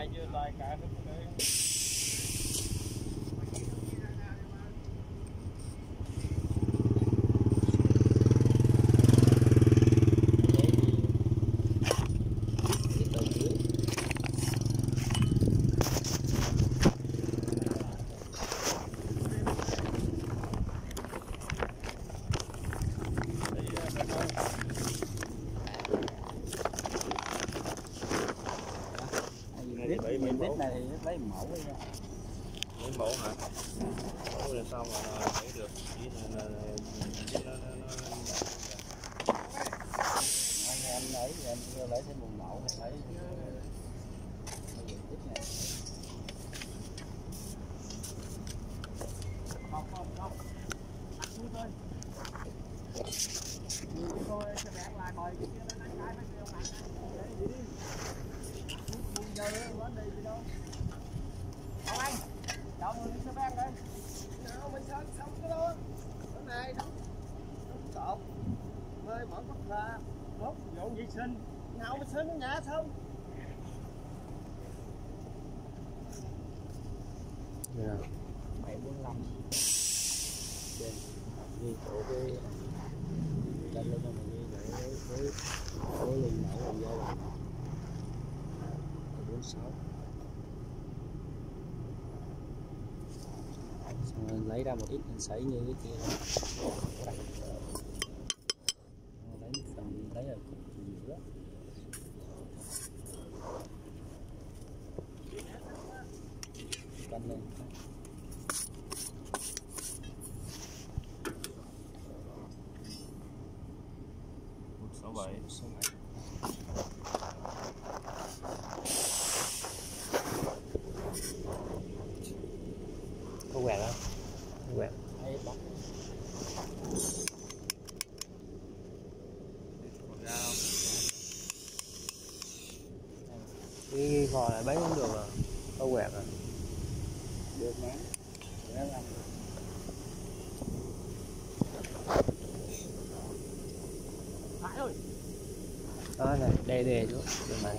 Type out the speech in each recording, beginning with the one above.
I just like I have to say. Lấy mẫu đi nha. lấy mẫu hả mẫu là sao mà thấy được chỉ là, là, chỉ nó, nó, nó, Anh em lấy em đưa lấy thêm một mẫu hay lấy không không không đặt xuống thôi tôi sẽ bẹt lại bời cái kia nó đánh cái mấy kêu mạnh để gì đi giờ đi đâu còn anh, sẽ ban đây. Nào mình sao xong cái đó. Cái này đóng cột. Mơi mở cốc là đốt dọn vệ sinh. Nào mình nhà xong. Yeah. 745 Trên ghi lên mình ghi chỗ cái Số liền mẫu làm vô là 46 lấy ra một ít mình sấy như cái kia Xong rồi lấy một phần lấy ở cục giữa cân lên một sáu bảy số bảy có quẹt không quẹt hay bóc ra không cái kho này bán không được à. Có quẹt à. Được mà. Để làm. Phải rồi. Đó này đè đè xuống. Được mà.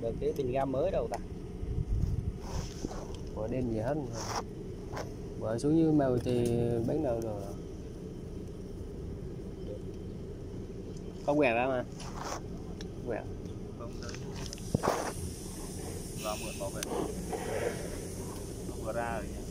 Được cái bình ga mới đâu ta. Bỏ đen gì hết bỏ xuống như màu thì bán đâu rồi. Có quẹt đó mà Vâng quẹt không vâng, ra mượn bảo vệ. Nó vừa ra rồi nhỉ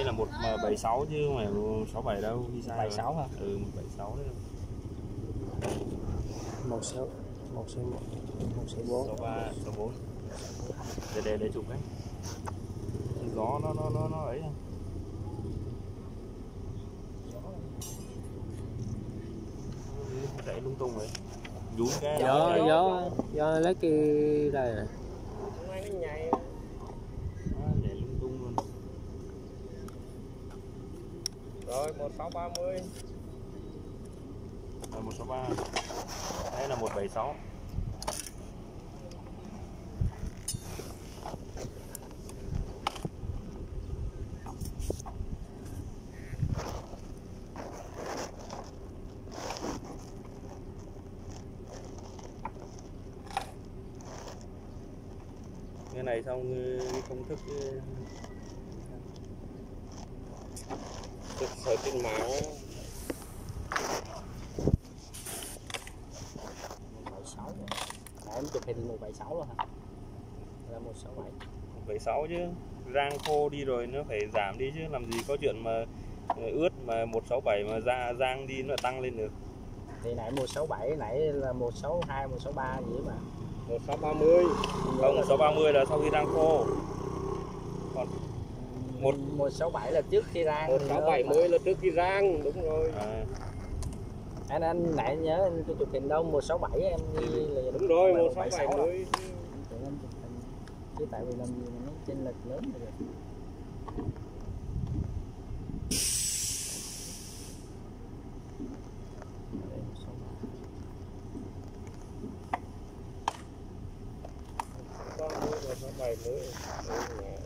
Nãy là một mà 76 chứ không phải 67 đâu đi sai rồi. 76 hả? ừ 176 đấy. Một sáu một sáu một một sáu bốn. 63 64 để để để chụp cái. Gió nó nó nó nó ấy. À. Nó chạy lung tung vậy nhún cái. Gió gió. gió lấy cái đây nè Hôm nay nó nhảy Nó nhảy lung tung luôn rồi 1630. Rồi 163 đây là 176 cái này xong cái công thức sự trên mạng á, 176 rồi. Nãy em chụp hình 176 luôn hả? Là 167. 176 chứ rang khô đi rồi nó phải giảm đi chứ làm gì có chuyện mà ướt mà 167 mà ra rang đi nó tăng lên được Thì nãy 167, nãy là 162, 163 gì mà. một sáu ba mươi không 630 là sau khi rang khô Một 167 là trước khi rang. một sáu bảy mươi là trước khi rang đúng rồi à, Anh anh nãy nhớ anh chụp hình đâu 167 em ghi là đúng rồi không một sáu bảy 176 đâu. mươi chứ tại vì làm gì mà nó chênh lệch lớn như vậy. Đây, 163. ba mươi một sáu bảy mươi Ừ, nhẹ rồi.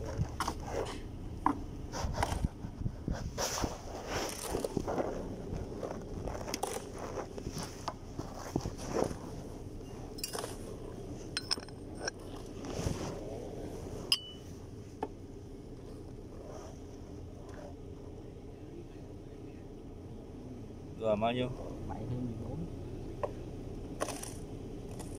Rồi